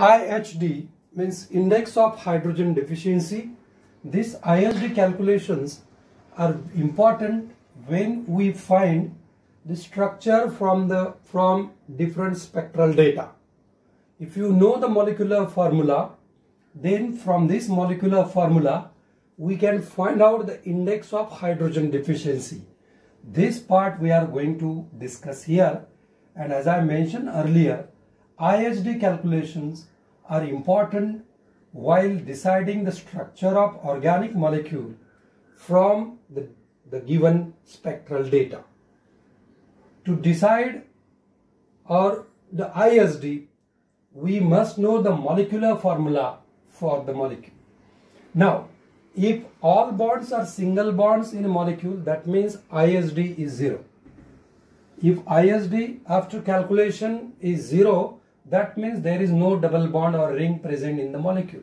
IHD means index of hydrogen deficiency. These IHD calculations are important when we find the structure from the from different spectral data. If you know the molecular formula, then from this molecular formula, we can find out the index of hydrogen deficiency. This part we are going to discuss here. And as I mentioned earlier, IHD calculations are important while deciding the structure of organic molecule from the, the given spectral data. To decide or the IHD, we must know the molecular formula for the molecule. Now, if all bonds are single bonds in a molecule, that means IHD is 0. If IHD after calculation is 0, that means there is no double bond or ring present in the molecule.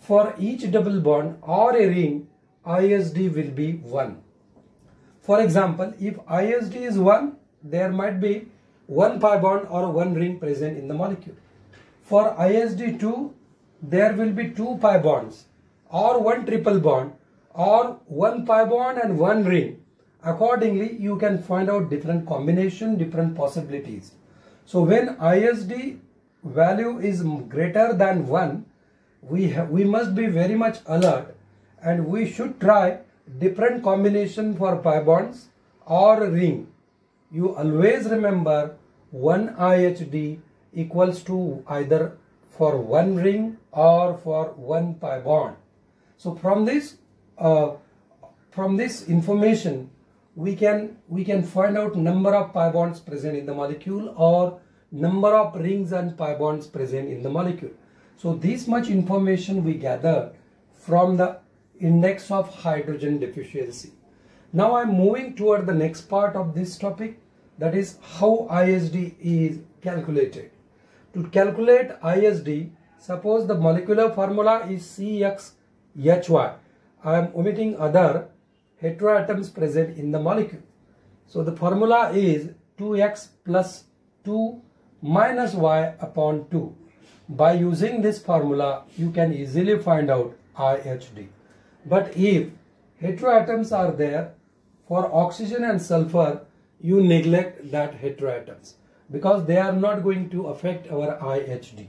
For each double bond or a ring, IHD will be 1. For example, if IHD is 1, there might be one pi bond or one ring present in the molecule. For IHD 2, there will be two pi bonds or one triple bond or one pi bond and one ring. Accordingly, you can find out different combination, different possibilities. So when IHD value is greater than 1, we, we must be very much alert and we should try different combination for pi bonds or ring. You always remember 1 IHD equals to either for one ring or for one pi bond. So from this uh, from this information we can we can find out number of pi bonds present in the molecule or number of rings and pi bonds present in the molecule. So this much information we gather from the index of hydrogen deficiency. Now I'm moving toward the next part of this topic that is how IHD is calculated. To calculate IHD, suppose the molecular formula is CXHY. I am omitting other heteroatoms present in the molecule. So the formula is 2x plus 2 minus y upon 2. By using this formula, you can easily find out IHD. But if heteroatoms are there, for oxygen and sulfur, you neglect that heteroatoms because they are not going to affect our IHD.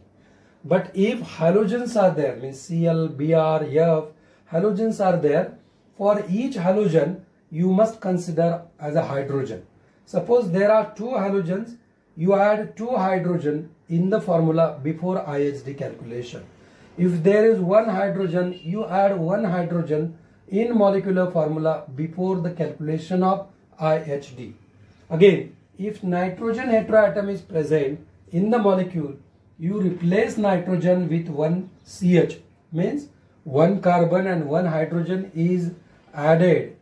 But if halogens are there, means Cl, Br, F, halogens are there, for each halogen, you must consider as a hydrogen. Suppose there are two halogens, you add two hydrogen in the formula before IHD calculation. If there is one hydrogen, you add one hydrogen in molecular formula before the calculation of IHD. Again, if nitrogen heteroatom is present in the molecule, you replace nitrogen with one CH, means one carbon and one hydrogen is added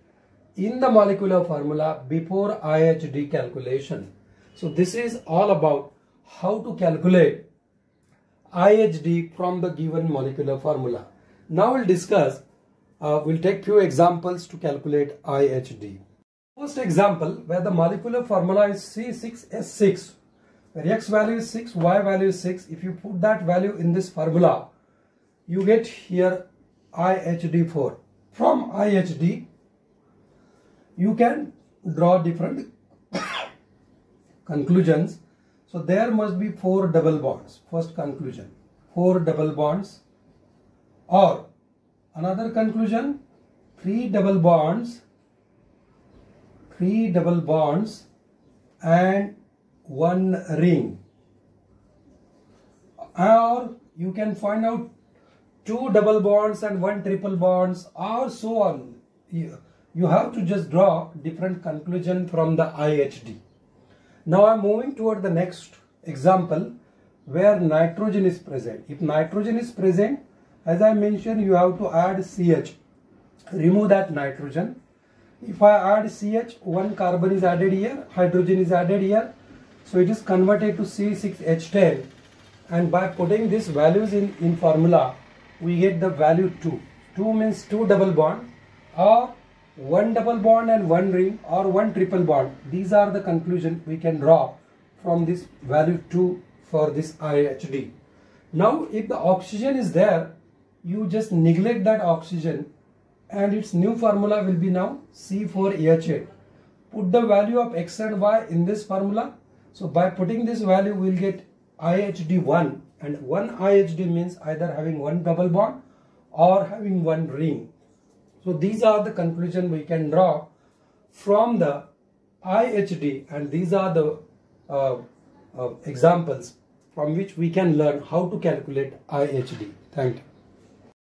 in the molecular formula before IHD calculation. So this is all about how to calculate IHD from the given molecular formula. Now we'll discuss, uh, we'll take few examples to calculate IHD. First example where the molecular formula is C6H6 where X value is 6, Y value is 6. If you put that value in this formula, you get here IHD4. IHD, you can draw different conclusions. So there must be four double bonds. First conclusion, four double bonds or another conclusion, three double bonds three double bonds and one ring or you can find out two double bonds and one triple bonds or so on. You, you have to just draw different conclusion from the IHD now I'm moving toward the next example where nitrogen is present. If nitrogen is present as I mentioned you have to add CH remove that nitrogen. If I add CH, one carbon is added here, hydrogen is added here. So it is converted to C6H10 and by putting these values in, in formula, we get the value 2. 2 means 2 double bond or 1 double bond and 1 ring or 1 triple bond. These are the conclusion we can draw from this value 2 for this IHD. Now if the oxygen is there, you just neglect that oxygen and its new formula will be now C4H8. Put the value of X and Y in this formula. So by putting this value, we'll get IHD1 and one IHD means either having one double bond or having one ring. So these are the conclusion we can draw from the IHD and these are the uh, uh, examples from which we can learn how to calculate IHD. Thank you.